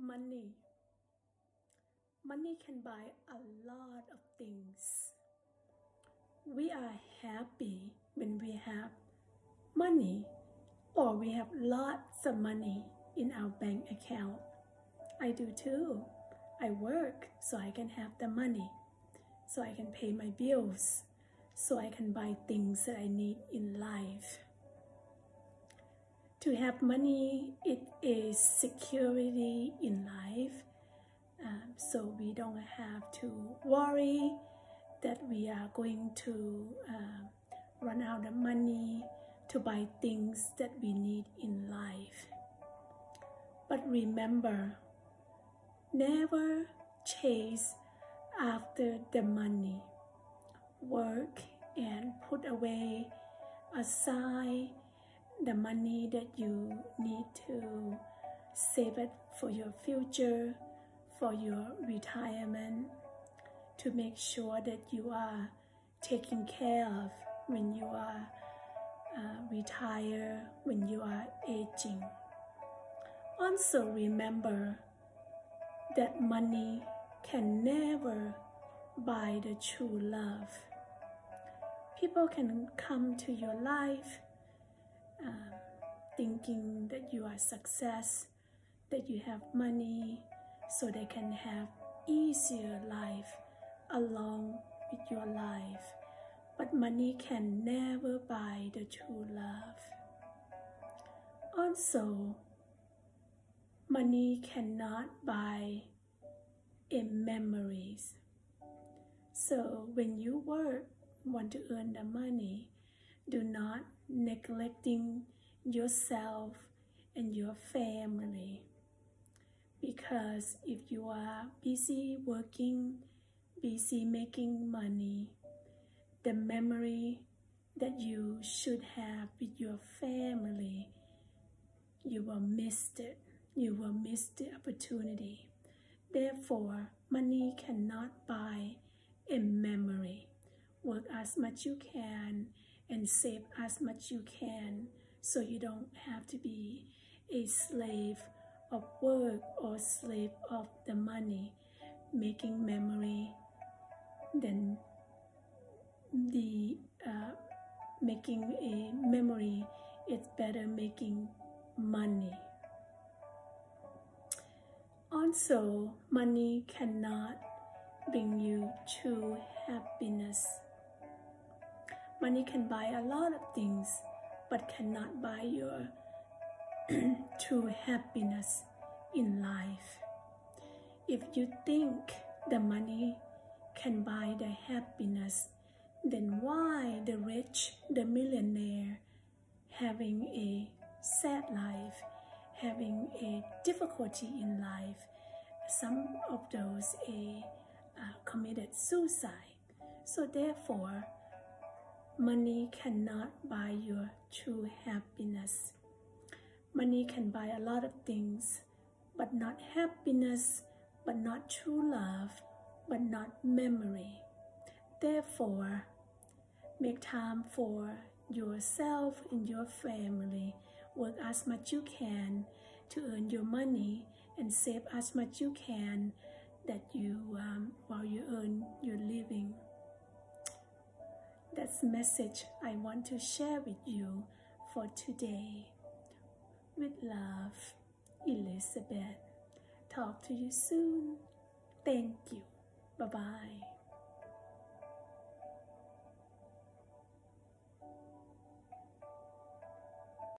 money. Money can buy a lot of things. We are happy when we have money or we have lots of money in our bank account. I do too. I work so I can have the money, so I can pay my bills, so I can buy things that I need in life. To have money, it is security in life. Um, so we don't have to worry that we are going to uh, run out of money to buy things that we need in life. But remember, never chase after the money. Work and put away aside the money that you need to save it for your future, for your retirement, to make sure that you are taken care of when you are uh, retire, when you are aging. Also remember that money can never buy the true love. People can come to your life thinking that you are success, that you have money, so they can have easier life along with your life. But money can never buy the true love. Also, money cannot buy in memories. So when you work, want to earn the money, do not neglecting yourself and your family. Because if you are busy working busy making money the memory that you should have with your family you will miss it. You will miss the opportunity. Therefore money cannot buy a memory. Work as much you can and save as much you can so you don't have to be a slave of work or slave of the money. Making memory then the uh, making a memory it's better making money. Also money cannot bring you true happiness. Money can buy a lot of things, but cannot buy your true happiness in life. If you think the money can buy the happiness, then why the rich, the millionaire, having a sad life, having a difficulty in life, some of those a uh, committed suicide. So therefore, Money cannot buy your true happiness. Money can buy a lot of things, but not happiness, but not true love, but not memory. Therefore, make time for yourself and your family. Work as much you can to earn your money and save as much you can Message I want to share with you for today. With love, Elizabeth. Talk to you soon. Thank you. Bye bye.